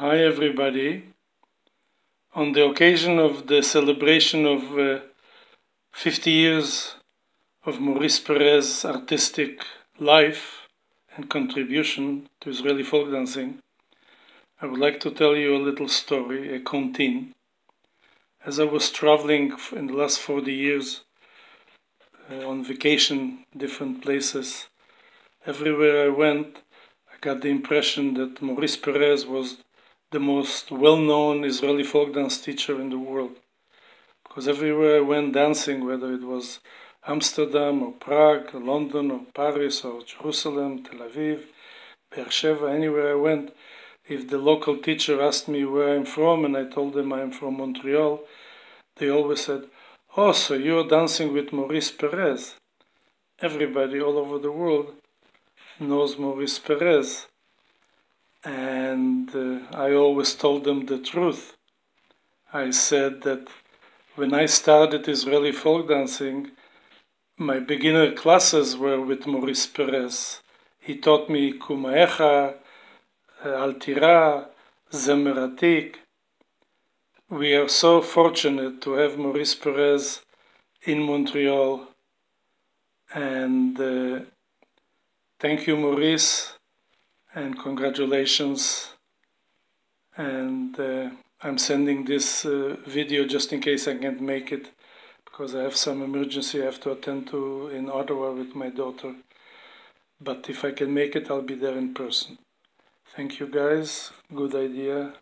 Hi, everybody. On the occasion of the celebration of uh, 50 years of Maurice Perez's artistic life and contribution to Israeli folk dancing, I would like to tell you a little story, a comptine. As I was traveling in the last 40 years uh, on vacation, different places, everywhere I went, I got the impression that Maurice Perez was the most well-known Israeli folk dance teacher in the world. Because everywhere I went dancing, whether it was Amsterdam or Prague, or London or Paris or Jerusalem, Tel Aviv, Beersheba, anywhere I went, if the local teacher asked me where I'm from and I told them I'm from Montreal, they always said, Oh, so you're dancing with Maurice Perez. Everybody all over the world knows Maurice Perez and uh, I always told them the truth. I said that when I started Israeli folk dancing, my beginner classes were with Maurice Perez. He taught me Kuma Echa, uh, Al Tira, Zemeratik. We are so fortunate to have Maurice Perez in Montreal. And uh, thank you, Maurice and congratulations. And uh, I'm sending this uh, video just in case I can't make it because I have some emergency I have to attend to in Ottawa with my daughter. But if I can make it, I'll be there in person. Thank you guys. Good idea.